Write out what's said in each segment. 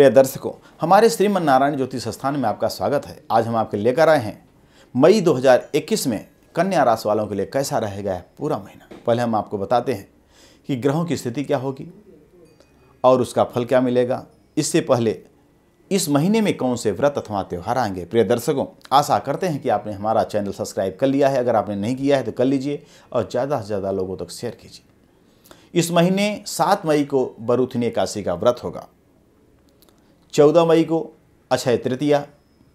प्रिय दर्शकों, हमारे श्रीमन नारायण ज्योतिष संस्थान में आपका स्वागत है। आज हम आपके लेकर आए हैं। मई 2021 में कन्या राशि वालों के लिए कैसा रहेगा पूरा महीना? पहले हम आपको बताते हैं कि ग्रहों की स्थिति क्या होगी और उसका फल क्या मिलेगा। इससे पहले इस महीने में कौन से व्रत अथवा त्यौहार आएँगे? प्रिय दर्शकों, आशा करते हैं कि आपने हमारा चैनल सब्सक्राइब कर लिया है। अगर आपने नहीं किया है तो कर लीजिए और ज़्यादा से ज़्यादा लोगों तक शेयर कीजिए। इस महीने सात मई को बरूथनी एकादशी का व्रत होगा। चौदह मई को, अक्षय तृतीया,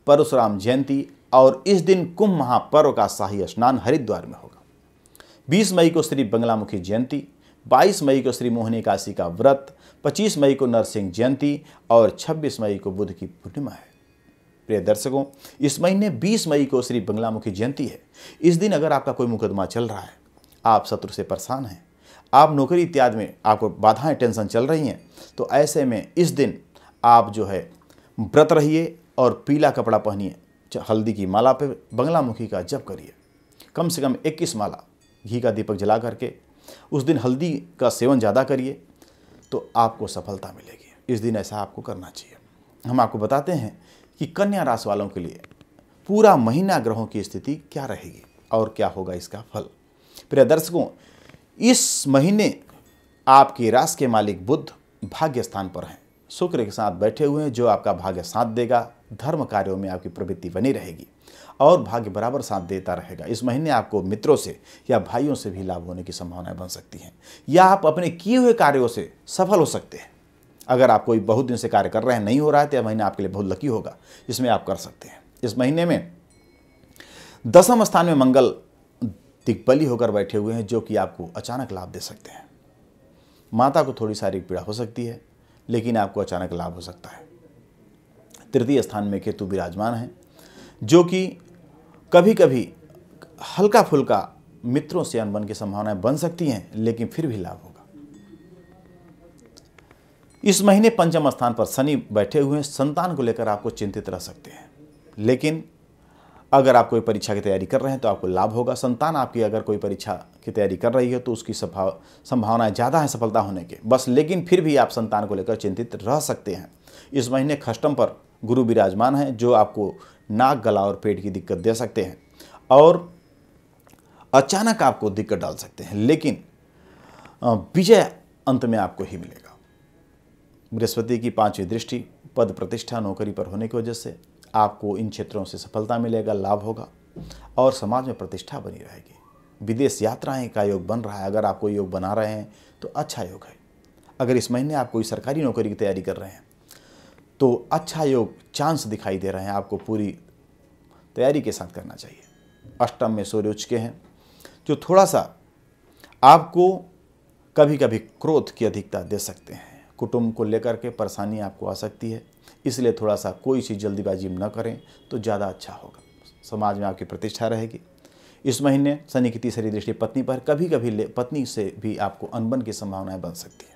परशुराम जयंती और इस दिन कुंभ महापर्व का शाही स्नान हरिद्वार में होगा। 20 मई को श्री बंगलामुखी जयंती 22 मई को श्री मोहनी काशी का व्रत 25 मई को नरसिंह जयंती और 26 मई को बुद्ध की पूर्णिमा है। प्रिय दर्शकों, इस महीने 20 मई को श्री बंगलामुखी जयंती है। इस दिन अगर आपका कोई मुकदमा चल रहा है, आप शत्रु से परेशान हैं, आप नौकरी इत्यादि में आपको बाधाएँ, टेंशन चल रही हैं तो ऐसे में इस दिन आप जो है व्रत रहिए और पीला कपड़ा पहनिए। हल्दी की माला पे बंगलामुखी का जप करिए। कम से कम 21 माला घी का दीपक जला करके उस दिन हल्दी का सेवन ज़्यादा करिए तो आपको सफलता मिलेगी। इस दिन ऐसा आपको करना चाहिए। हम आपको बताते हैं कि कन्या राशि वालों के लिए पूरा महीना ग्रहों की स्थिति क्या रहेगी और क्या होगा इसका फल। प्रिय दर्शकों, इस महीने आपकी राशि के मालिक बुद्ध भाग्य स्थान पर हैं। शुक्र के साथ बैठे हुए हैं, जो आपका भाग्य साथ देगा, धर्म कार्यों में आपकी प्रवृत्ति बनी रहेगी और भाग्य बराबर साथ देता रहेगा। इस महीने आपको मित्रों से या भाइयों से भी लाभ होने की संभावनाएँ बन सकती हैं, या आप अपने किए हुए कार्यों से सफल हो सकते हैं। अगर आप कोई बहुत दिन से कार्य कर रहे हैं, नहीं हो रहा है तो यह महीना आपके लिए बहुत लकी होगा। इसमें आप कर सकते हैं। इस महीने में दसम स्थान में मंगल दिग्बली होकर बैठे हुए हैं, जो कि आपको अचानक लाभ दे सकते हैं। माता को थोड़ी शारीरिक पीड़ा हो सकती है लेकिन आपको अचानक लाभ हो सकता है। तृतीय स्थान में केतु विराजमान है, जो कि कभी कभी हल्का फुल्का मित्रों से अनबन की संभावनाएँ बन सकती हैं, लेकिन फिर भी लाभ होगा। इस महीने पंचम स्थान पर शनि बैठे हुए हैं, संतान को लेकर आपको चिंतित रह सकते हैं, लेकिन अगर आप कोई परीक्षा की तैयारी कर रहे हैं तो आपको लाभ होगा। संतान आपकी अगर कोई परीक्षा की तैयारी कर रही है तो उसकी संभावनाएँ ज़्यादा हैं सफलता होने के। बस लेकिन फिर भी आप संतान को लेकर चिंतित रह सकते हैं। इस महीने खष्टम पर गुरु विराजमान हैं, जो आपको नाक, गला और पेट की दिक्कत दे सकते हैं और अचानक आपको दिक्कत डाल सकते हैं। लेकिन विजय अंत में आपको ही मिलेगा। बृहस्पति की पांचवी दृष्टि, पद प्रतिष्ठा नौकरी पर होने की वजह से। आपको इन क्षेत्रों से सफलता मिलेगा, लाभ होगा और समाज में प्रतिष्ठा बनी रहेगी। विदेश यात्राएँ का योग बन रहा है। अगर आप कोई योग बना रहे हैं तो अच्छा योग है। अगर इस महीने आप कोई सरकारी नौकरी की तैयारी कर रहे हैं तो अच्छा योग चांस दिखाई दे रहे हैं। आपको पूरी तैयारी के साथ करना चाहिए। अष्टम में सूर्य उच्च के हैं, जो थोड़ा सा आपको कभी कभी क्रोध की अधिकता दे सकते हैं। कुटुंब को लेकर के परेशानी आपको आ सकती है। इसलिए थोड़ा सा कोई चीज़ जल्दीबाजी न करें तो ज़्यादा अच्छा होगा। समाज में आपकी प्रतिष्ठा रहेगी। इस महीने शनि की तीसरी दृष्टि पत्नी पर कभी कभी पत्नी से भी आपको अनबन की संभावनाएँ बन सकती है।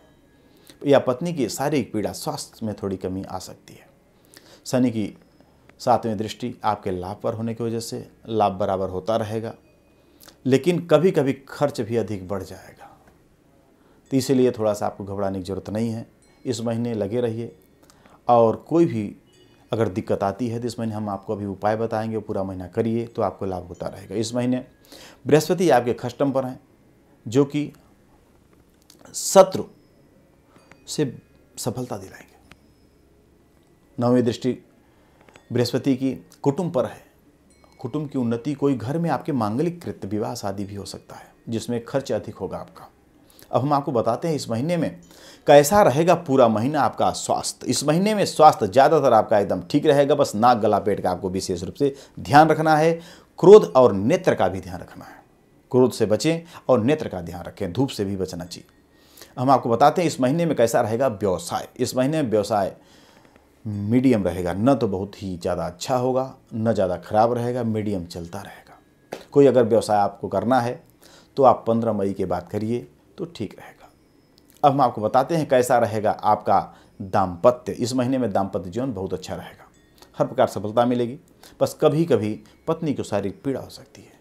या पत्नी की शारीरिक पीड़ा स्वास्थ्य में थोड़ी कमी आ सकती है। शनि की सातवीं दृष्टि आपके लाभ पर होने की वजह से, लाभ बराबर होता रहेगा। लेकिन कभी कभी खर्च भी अधिक बढ़ जाएगा। तो इसीलिए थोड़ा सा आपको घबराने की ज़रूरत नहीं है। इस महीने लगे रहिए। और कोई भी अगर दिक्कत आती है तो इस महीने हम आपको अभी उपाय बताएँगे पूरा महीना करिए तो आपको लाभ होता रहेगा। इस महीने बृहस्पति आपके खष्टम पर हैं, जो कि शत्रु से सफलता दिलाएँगे। नौवीं दृष्टि बृहस्पति की कुटुंब पर है। कुटुंब की उन्नति, कोई घर में आपके मांगलिक कृत्य, विवाह शादी भी हो सकता है, जिसमें खर्च अधिक होगा आपका। अब हम आपको बताते हैं इस महीने में कैसा रहेगा पूरा महीना आपका स्वास्थ्य। इस महीने में स्वास्थ्य ज़्यादातर आपका एकदम ठीक रहेगा, बस नाक गला पेट का आपको विशेष रूप से ध्यान रखना है, क्रोध और नेत्र का भी ध्यान रखना है। क्रोध से बचें और नेत्र का ध्यान रखें, धूप से भी बचना चाहिए। हम आपको बताते हैं इस महीने में कैसा रहेगा व्यवसाय। इस महीने में व्यवसाय मीडियम रहेगा, न तो बहुत ही ज़्यादा अच्छा होगा, न ज़्यादा खराब रहेगा, मीडियम चलता रहेगा। कोई अगर व्यवसाय आपको करना है तो आप पंद्रह मई के बाद करिए तो ठीक रहेगा। अब हम आपको बताते हैं कैसा रहेगा आपका दाम्पत्य। इस महीने में दाम्पत्य जीवन बहुत अच्छा रहेगा। हर प्रकार सफलता मिलेगी। बस कभी कभी पत्नी को शारीरिक पीड़ा हो सकती है।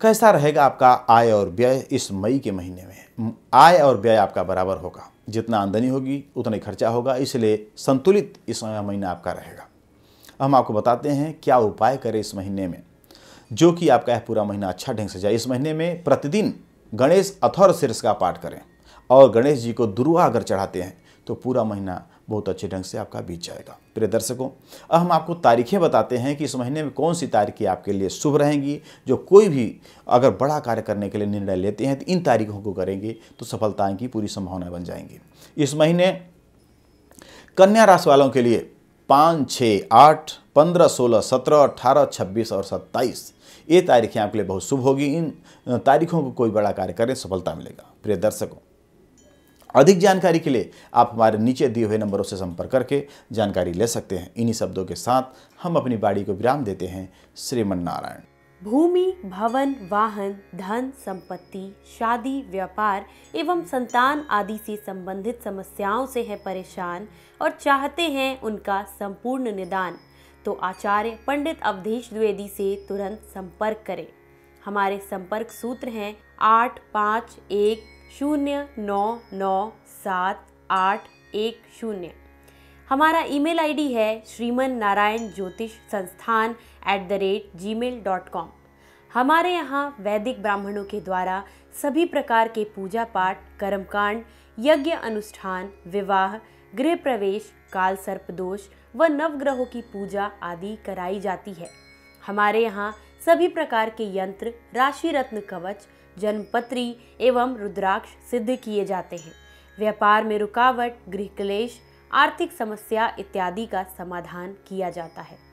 कैसा रहेगा आपका आय और व्यय इस मई के महीने में? आय और व्यय आपका बराबर होगा। जितना आमदनी होगी, उतना ही खर्चा होगा। इसलिए संतुलित इस महीना आपका रहेगा। हम आपको बताते हैं क्या उपाय करें इस महीने में। जो कि आपका यह पूरा महीना अच्छा ढंग से जाए। इस महीने में प्रतिदिन गणेश अथौर शीर्ष का पाठ करें और गणेश जी को दुर्वा अगर चढ़ाते हैं तो पूरा महीना बहुत अच्छे ढंग से आपका बीत जाएगा। प्रिय दर्शकों, अब हम आपको तारीखें बताते हैं कि इस महीने में कौन सी तारीखें आपके लिए शुभ रहेंगी, जो कोई भी अगर बड़ा कार्य करने के लिए निर्णय लेते हैं तो इन तारीखों को करेंगे तो सफलताएँ की पूरी संभावनाएँ बन जाएँगी। इस महीने कन्या राशि वालों के लिए पाँच, छः, आठ, पंद्रह, सोलह, सत्रह अट्ठारह छब्बीस और सत्ताईस। ये तारीखें आपके लिए बहुत शुभ होगी। इन तारीखों को कोई बड़ा कार्य करें, सफलता मिलेगा। प्रिय दर्शकों, अधिक जानकारी के लिए आप हमारे नीचे दिए हुए नंबरों से संपर्क करके जानकारी ले सकते हैं। इन्हीं शब्दों के साथ हम अपनी बाड़ी को विराम देते हैं। श्रीमन नारायण। भूमि, भवन, वाहन, धन, संपत्ति, शादी, व्यापार एवं संतान आदि से संबंधित समस्याओं से है परेशान और चाहते हैं उनका संपूर्ण निदान। तो आचार्य पंडित अवधेश द्विवेदी से तुरंत संपर्क करें। हमारे संपर्क सूत्र हैं आठ पाँच एक शून्य नौ नौ सात आठ एक शून्य। हमारा ईमेल आईडी है Shriman Narayan Jyotish Sansthan at the rate gmail dot com हमारे यहाँ वैदिक ब्राह्मणों के द्वारा सभी प्रकार के पूजा पाठ, कर्मकांड, यज्ञ अनुष्ठान, विवाह, गृह प्रवेश, काल सर्प दोष व नवग्रहों की पूजा आदि कराई जाती है। हमारे यहाँ सभी प्रकार के यंत्र, राशि रत्न कवच, जन्मपत्री एवं रुद्राक्ष सिद्ध किए जाते हैं। व्यापार में रुकावट, गृह क्लेश आर्थिक समस्या इत्यादि का समाधान किया जाता है।